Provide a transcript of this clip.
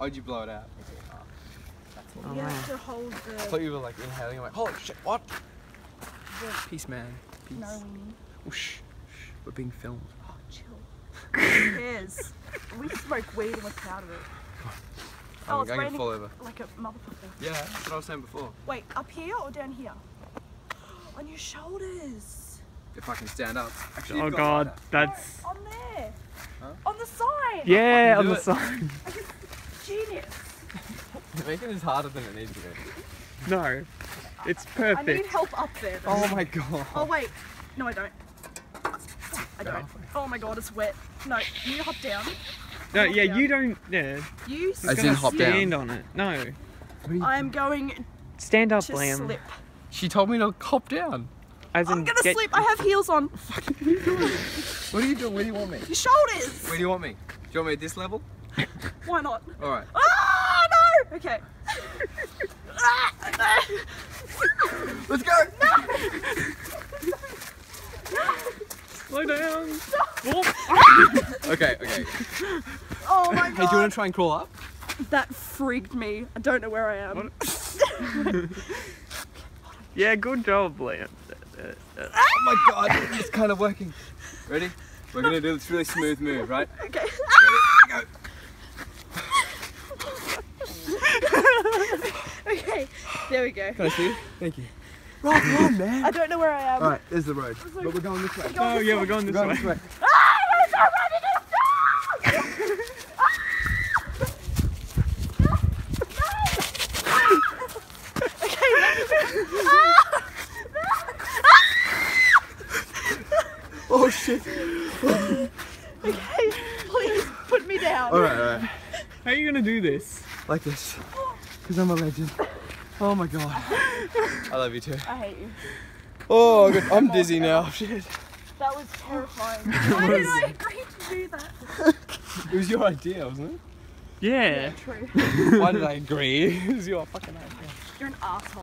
Why'd you blow it out? Oh, You have to hold I thought you were like inhaling. I'm like, holy shit, what? the Peace, man. Peace. no, we need. Oh, shh, shh. We're being filmed. Oh, chill. Who cares? we smoke weed and we're proud of it. Oh, I'm Oh, it's going to raining fall over. like a motherfucker. Yeah, that's what I was saying before. Wait, up here or down here? On your shoulders. If I can stand up. Actually, Oh you've got god, that's. No, on there. Huh? On the side. Yeah, can on the it. side. I can, genius. You're making this harder than it needs to be. No, it's perfect. I need help up there. though. Oh my god. Oh wait, no I don't. I don't. Oh my god, it's wet. No, you hop down. No, hop yeah, down. you don't. Yeah, You As Just in gonna down. stand on it. No, I am going stand up, to Liam. slip. She told me to hop down. As I'm gonna get- slip. I have heels on. What are you doing? Where do you want me? Your shoulders. Where do you want me? Do you want me at this level? Why not? Alright. Ah no. Okay. ah. Let's go! No! Slow down. Okay, okay. Oh my Hey, do you want to try and crawl up? That freaked me. I don't know where I am. Yeah, good job, Liam. Oh my god, it's kind of working. Ready? We're gonna do this really smooth move, right? Okay. Go. okay. There we go. Can I see you? Thank you. Right, come on, man. I don't know where I am. Alright, there's the road. But we're going this way. Oh yeah, we're going this We're going way. this way. Ah, oh shit. Okay, please put me down. Alright, alright. How are you gonna do this? Like this. Because I'm a legend. Oh my god. I love you too. I hate you. Oh, good. I'm dizzy now. Shit. That was terrifying. Why did I agree to do that? It was your idea, wasn't it? Yeah. True. Why did I agree? It was your fucking idea. You're an asshole.